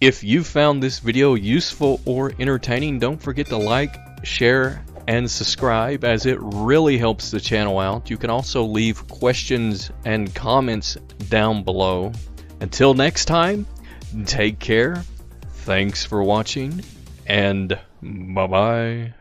If you found this video useful or entertaining, don't forget to like, share, and subscribe as it really helps the channel out. You can also leave questions and comments down below. Until next time, take care, thanks for watching, and bye bye.